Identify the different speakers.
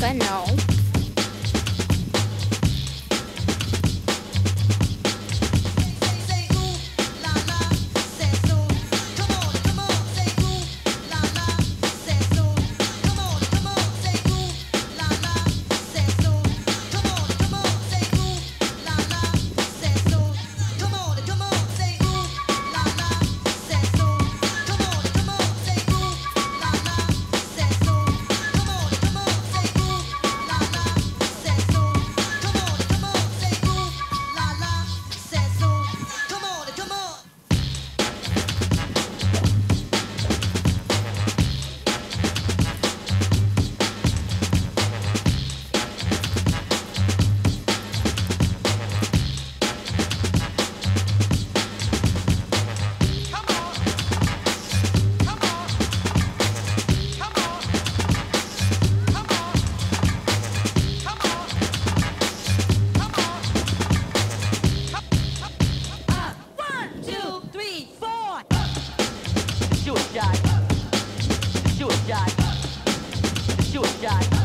Speaker 1: do canal.
Speaker 2: Turn it